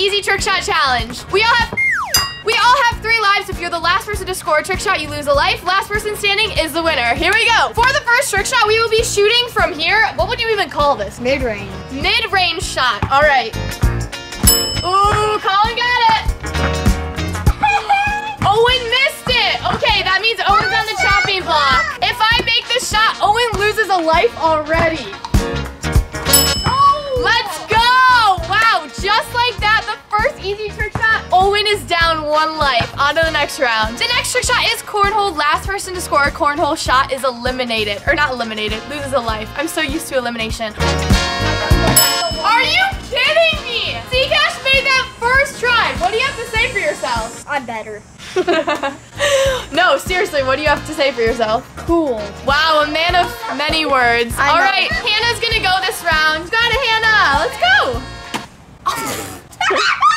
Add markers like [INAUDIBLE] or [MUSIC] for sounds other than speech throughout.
easy trick shot challenge. We all have we all have three lives. If you're the last person to score a trick shot, you lose a life. Last person standing is the winner. Here we go. For the first trick shot, we will be shooting from here. What would you even call this? Mid-range. Mid-range shot. All right. Ooh, Colin got it. [LAUGHS] Owen missed it. Okay, that means Owen's on the chopping block. If I make this shot, Owen loses a life already. One life. On to the next round. The next trick shot is cornhole. Last person to score a cornhole shot is eliminated. Or not eliminated, loses a life. I'm so used to elimination. Are you kidding me? Cash made that first try. What do you have to say for yourself? I'm better. [LAUGHS] no, seriously, what do you have to say for yourself? Cool. Wow, a man of many words. I All know. right, Hannah's gonna go this round. Got it, Hannah. Let's go. [LAUGHS]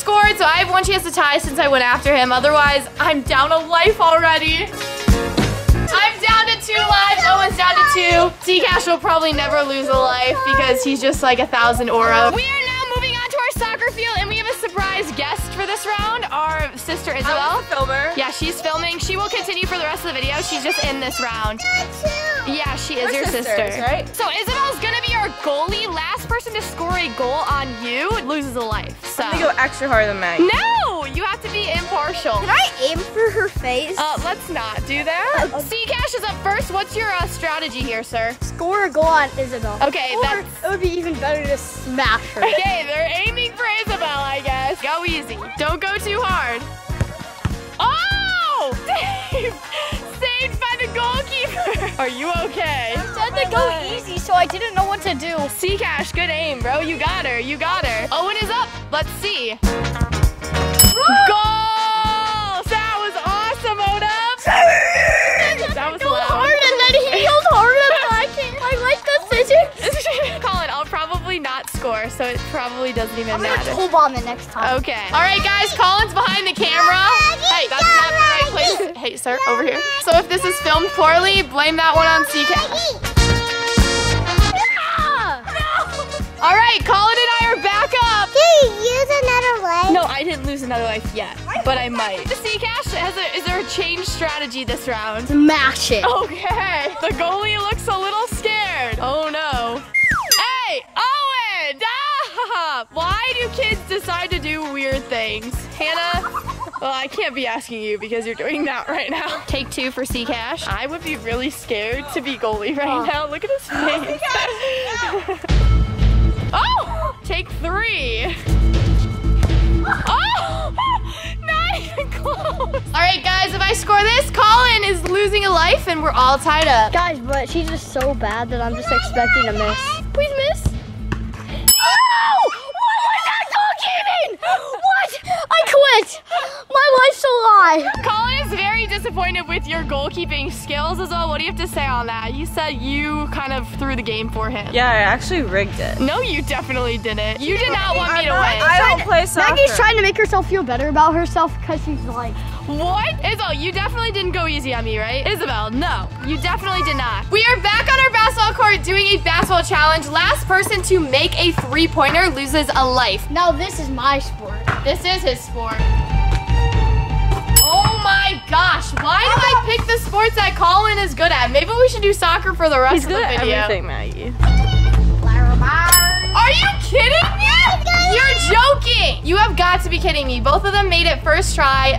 scored, so I have one chance to tie since I went after him. Otherwise, I'm down a life already. I'm down to two lives. Owen's down to two. C Cash will probably never lose a life because he's just like a thousand aura. We are now moving on to our soccer field, and we have a surprise guest for this round. Our sister Isabel. filmer. Yeah, she's filming. She will continue for the rest of the video. She's just in this round. Yeah, she is We're your sisters, sister. right? So Isabel's gonna be our goalie. Last person to score a goal on you loses a life. So I'm gonna go extra hard than Maggie. no, you have to be impartial. Can I aim for her face? Uh, let's not do that. C Cash is up first. What's your uh, strategy here, sir? Score a goal on Isabel. Okay, or that's- it would be even better to smash her. [LAUGHS] Okay, they're aiming for Isabel, I guess. Go easy. Don't go too hard. Oh! [LAUGHS] Saved! [LAUGHS] Are you okay? I said to go easy, so I didn't know what to do. C Cash, good aim, bro. You got her. You got her. Owen is up. Let's see. Goal! That was awesome, Odom. Score, so it probably doesn't even I'm gonna matter. toe bomb it next time. Okay. All right, guys. Colin's behind the camera. Hey, that's not the right place. Hey, sir, over here. So if this is filmed poorly, blame that one on CK. All right, Colin and I are back up. use another leg? No, I didn't lose another life yet, but I might. The C Cash has a, is there a change strategy this round? Smash it. Okay. The goalie looks a little scared. Oh no. Hey, Owen! Stop! Why do kids decide to do weird things? Hannah? Well, I can't be asking you because you're doing that right now. Take two for C Cash. I would be really scared to be goalie right oh. now. Look at his oh, face. [LAUGHS] oh! Take three. [LAUGHS] Oh! [LAUGHS] Not even close. All right, guys, if I score this, Colin is losing a life and we're all tied up. Guys, but she's just so bad that I'm just expecting a miss. Please miss. What? I quit. My life's a lie. Colin is very disappointed with your goalkeeping skills as well. What do you have to say on that? You said you kind of threw the game for him. Yeah, I actually rigged it. No, you definitely didn't. You did not want me to I win. don't play soccer. Maggie's trying to make herself feel better about herself because she's like, What? Isabel, you definitely didn't go easy on me, right? Isabel, no. You definitely did not. We are back on our basketball court doing a basketball challenge. Last person to make a three-pointer loses a life. now this is my sport. This is his sport. Oh my gosh, why do I pick the sports that Colin is good at? Maybe we should do soccer for the rest He's of good the at video. everything, Maggie. Are you kidding me? You're joking. You have got to be kidding me. Both of them made it first try.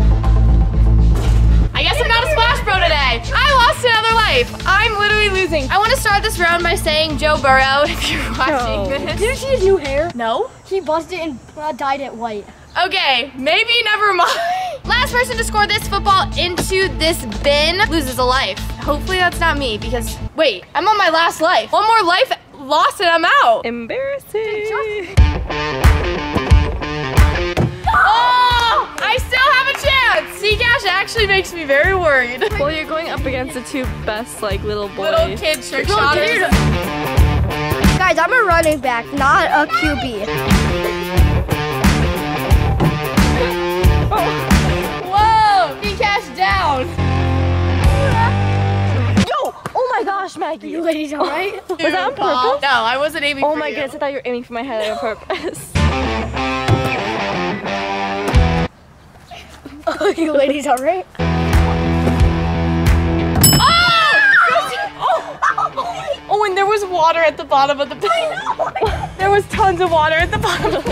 I guess I'm not a Splash Bro today. I lost another life. I'm literally losing. I want to start this round by saying Joe Burrow, [LAUGHS] if you're watching No. this. Did you see his new hair? No? He buzzed it and uh, dyed it white. Okay, maybe never mind. [LAUGHS] Last person to score this football into this bin loses a life. Hopefully that's not me because, wait, I'm on my last life. One more life lost and I'm out. Embarrassing. Actually makes me very worried. Well, you're going up against the two best, like, little boys. Little kid trick Little shotters. kid. Guys, I'm a running back, not a QB. [LAUGHS] Whoa! C Cash down. Yo! Oh my gosh, Maggie. You ladies alright? [LAUGHS] Was that on purpose? No, I wasn't aiming Oh for my you. goodness, I thought you were aiming for my head on purpose. [LAUGHS] you ladies alright? Oh, and there was water at the bottom of the bin. [LAUGHS] there was tons of water at the bottom. Of the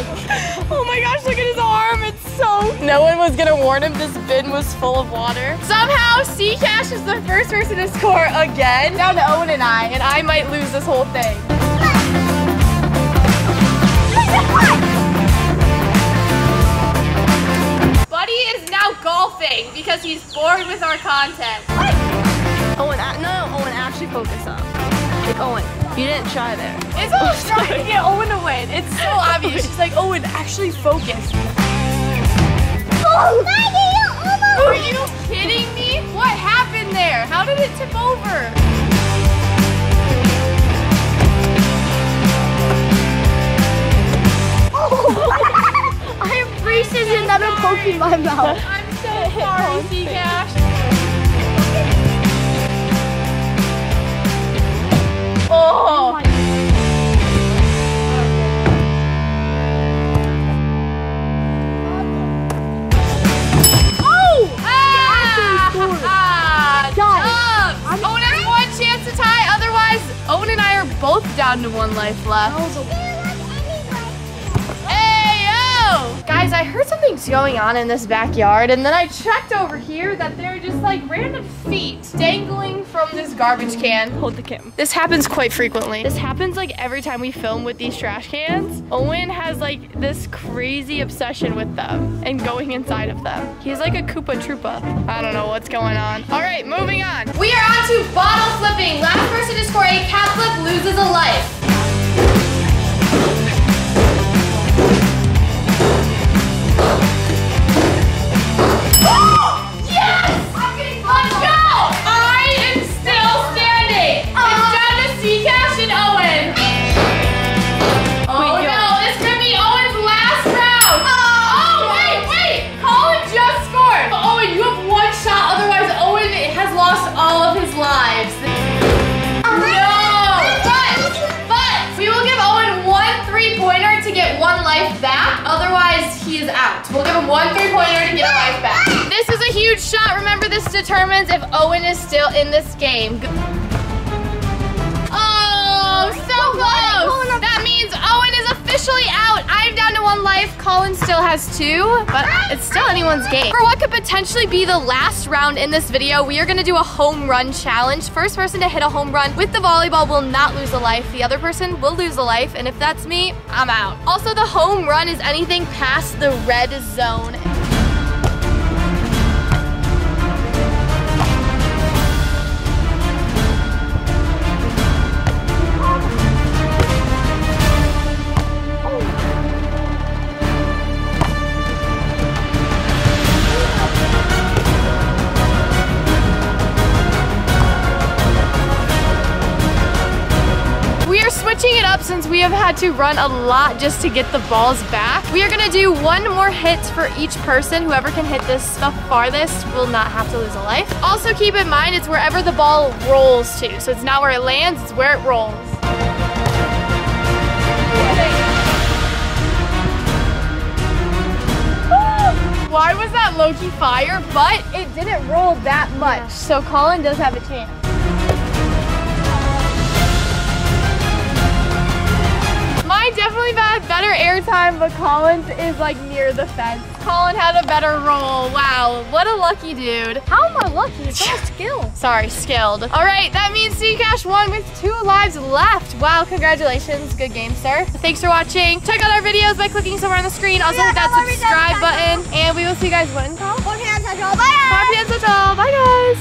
oh my gosh, look at his arm. It's so. No one was gonna warn him this bin was full of water. Somehow, C Cash is the first person to score again. Down to Owen and I, and I might lose this whole thing. Golfing because he's bored with our content. Owen, no, no, Owen, actually focus up. Like, Owen, you didn't try there. Isabel's trying to get Owen to win. It's so [LAUGHS] obvious. She's like, Owen, actually focus. Oh, Maggie, Are you kidding me? What happened there? How did it tip over? [LAUGHS] I have braces and that are poking my mouth. Sorry. Oh. Oh! Ah! Ah! Owen has one chance to tie. Otherwise, Owen and I are both down to one life left. Guys, I heard something's going on in this backyard, and then I checked over here that there are just like random feet dangling from this garbage can. Hold the cam. This happens quite frequently. This happens like every time we film with these trash cans. Owen has like this crazy obsession with them and going inside of them. He's like a Koopa Troopa. I don't know what's going on. All right, moving on. We are on to bottle flipping. Otherwise, he is out. We'll give him one three-pointer to get a life back. This is a huge shot. Remember, this determines if Owen is still in this game. Oh, so close. Officially out. I'm down to one life. Colin still has two, but it's still anyone's game. For what could potentially be the last round in this video, we are gonna do a home run challenge. First person to hit a home run with the volleyball will not lose a life. The other person will lose a life, and if that's me, I'm out. Also, the home run is anything past the red zone. Switching it up since we have had to run a lot just to get the balls back. We are gonna do one more hit for each person. Whoever can hit this the farthest will not have to lose a life. Also keep in mind it's wherever the ball rolls to. So it's not where it lands, it's where it rolls. Why was that Loki fire? But it didn't roll that much. So Colin does have a chance. Definitely had better airtime, but Colin's is like near the fence. Colin had a better roll. Wow, what a lucky dude. How am I lucky? It's all skill. [LAUGHS] Sorry, skilled. All right, that means C Cash won with two lives left. Wow, congratulations. Good game, sir. Thanks for watching. Check out our videos by clicking somewhere on the screen. Also hit that subscribe button. And we will see you guys when? Colin? One hand touch all. Bye. Happy and Bye, guys.